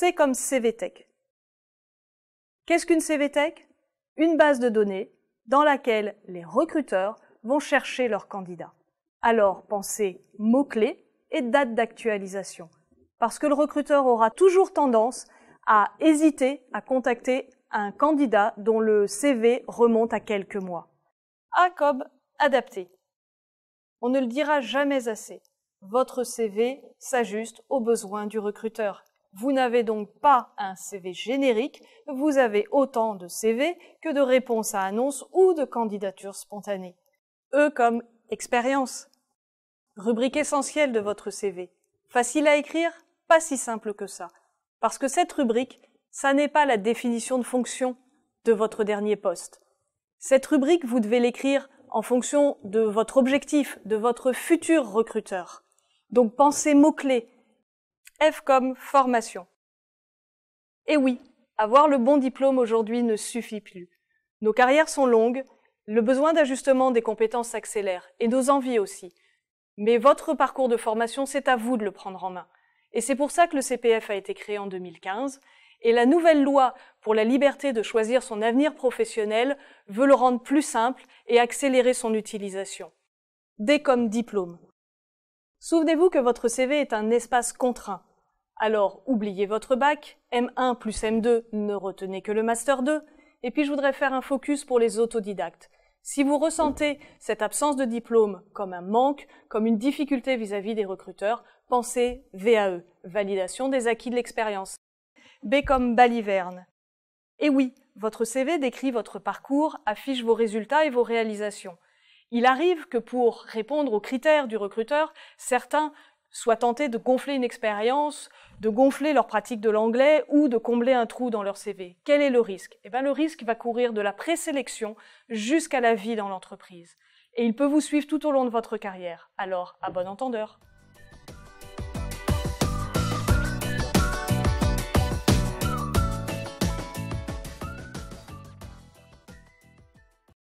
C comme CVTech. Qu'est-ce qu'une CVTech Une base de données dans laquelle les recruteurs vont chercher leurs candidats. Alors pensez mots-clés et date d'actualisation. Parce que le recruteur aura toujours tendance à hésiter à contacter un candidat dont le CV remonte à quelques mois. A comme adapté. On ne le dira jamais assez. Votre CV s'ajuste aux besoins du recruteur. Vous n'avez donc pas un CV générique, vous avez autant de CV que de réponses à annonces ou de candidatures spontanées. E comme expérience. Rubrique essentielle de votre CV. Facile à écrire Pas si simple que ça. Parce que cette rubrique, ça n'est pas la définition de fonction de votre dernier poste. Cette rubrique, vous devez l'écrire en fonction de votre objectif, de votre futur recruteur. Donc pensez mots-clés. F comme formation. Et oui, avoir le bon diplôme aujourd'hui ne suffit plus. Nos carrières sont longues, le besoin d'ajustement des compétences s'accélère, et nos envies aussi. Mais votre parcours de formation, c'est à vous de le prendre en main. Et c'est pour ça que le CPF a été créé en 2015, et la nouvelle loi pour la liberté de choisir son avenir professionnel veut le rendre plus simple et accélérer son utilisation. D diplôme. Souvenez-vous que votre CV est un espace contraint. Alors oubliez votre bac, M1 plus M2, ne retenez que le Master 2, et puis je voudrais faire un focus pour les autodidactes. Si vous ressentez cette absence de diplôme comme un manque, comme une difficulté vis-à-vis des recruteurs, pensez VAE, validation des acquis de l'expérience. B comme baliverne. Et oui, votre CV décrit votre parcours, affiche vos résultats et vos réalisations. Il arrive que pour répondre aux critères du recruteur, certains soient tentés de gonfler une expérience, de gonfler leur pratique de l'anglais ou de combler un trou dans leur CV. Quel est le risque? Eh bien, le risque va courir de la présélection jusqu'à la vie dans l'entreprise. Et il peut vous suivre tout au long de votre carrière. Alors, à bon entendeur.